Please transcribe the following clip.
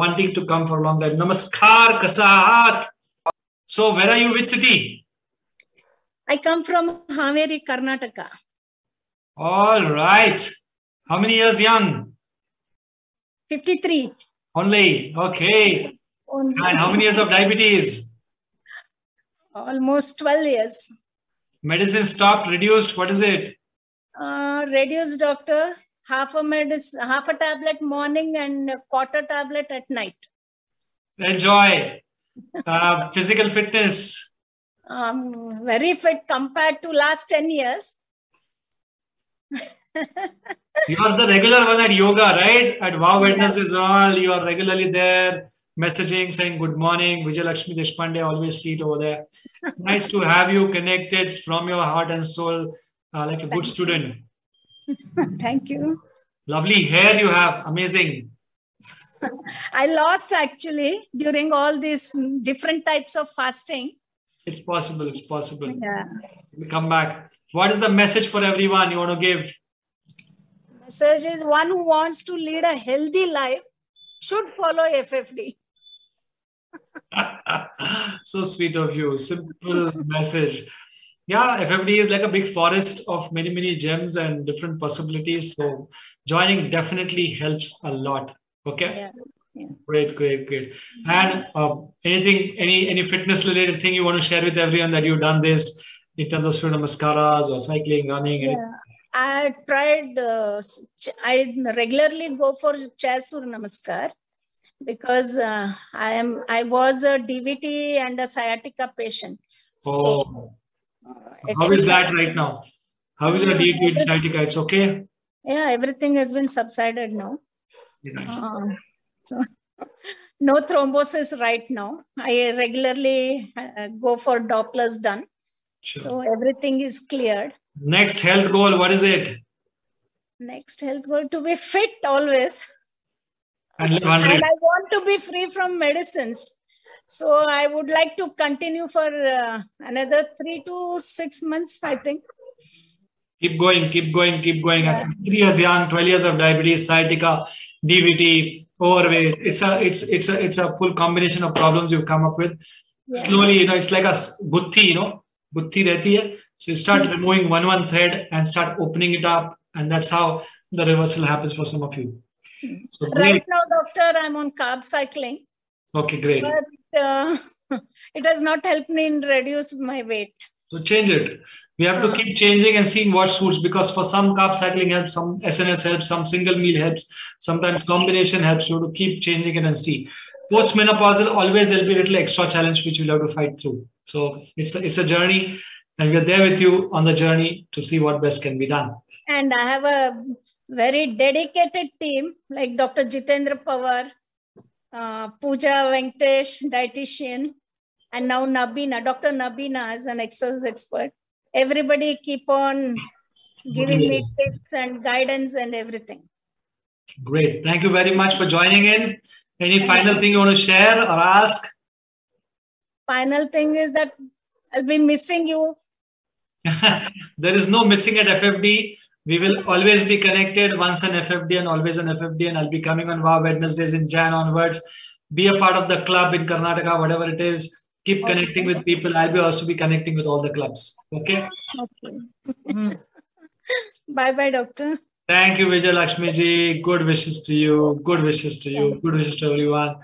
wanting to come for a long time. Namaskar, Kasahat. So, where are you? Which city? I come from Haveri, Karnataka. All right. How many years young? 53. Only. Okay. Only. And how many years of diabetes? Almost 12 years. Medicine stopped, reduced. What is it? Uh, reduced doctor, half a medicine, half a tablet morning and a quarter tablet at night. Enjoy. Uh, physical fitness. Um, very fit compared to last 10 years. You are the regular one at yoga, right? At Wow Wednesdays, all you are regularly there, messaging, saying good morning. Vijay Lakshmi Deshpande, always see it over there. Nice to have you connected from your heart and soul, uh, like a good Thank you. student. Thank you. Lovely hair you have, amazing. I lost actually during all these different types of fasting. It's possible, it's possible. Yeah. We'll come back. What is the message for everyone you want to give? Message is one who wants to lead a healthy life should follow FFD. so sweet of you. Simple message. Yeah, FFD is like a big forest of many, many gems and different possibilities. So joining definitely helps a lot. Okay. Yeah. Great, great, great. And uh, anything, any any fitness related thing you want to share with everyone that you've done this in terms of Surya Namaskaras or cycling, running? anything? Yeah. I tried, uh, I regularly go for chair Surya Namaskar because uh, I am I was a DVT and a sciatica patient. Oh, uh, how is that right now? How is your DT and sciatica? It's okay. Yeah, everything has been subsided now. Uh, so no thrombosis right now. I regularly uh, go for Dopplers done. Sure. So everything is cleared. Next health goal, what is it? Next health goal to be fit always. And And I want to be free from medicines. So I would like to continue for uh, another three to six months, I think. Keep going, keep going, keep going. At 53 years young, 12 years of diabetes, sciatica, DVT, overweight. It's a it's it's a it's a full combination of problems you've come up with. Yeah. Slowly, you know, it's like a butti, you know, butti rehti hai. So you start removing one one thread and start opening it up, and that's how the reversal happens for some of you. So Right great. now, doctor, I'm on carb cycling, Okay, great. but uh, it has not helped me in reduce my weight. So change it. We have to keep changing and seeing what suits because for some carb cycling helps, some SNS helps, some single meal helps, sometimes combination helps. You have to keep changing it and see. Post menopausal, always there'll be a little extra challenge which you'll have to fight through. So it's a, it's a journey, and we're there with you on the journey to see what best can be done. And I have a very dedicated team like Dr. Jitendra Pawar, uh, Pooja Venkatesh, dietitian, and now Nabina, Dr. Nabina as an exercise expert. Everybody keep on giving me tips and guidance and everything. Great. Thank you very much for joining in. Any final thing you want to share or ask? Final thing is that I'll be missing you. there is no missing at FFD. We will always be connected once an FFD and always an FFD. And I'll be coming on Wow Wednesdays in Jan onwards. Be a part of the club in Karnataka, whatever it is. Keep Okay. connecting with people. I'll be also be connecting with all the clubs. Okay. Okay. bye bye, doctor. Thank you, Vijay Lakshmi ji. Good wishes to you. Good wishes to you. Good wishes to everyone.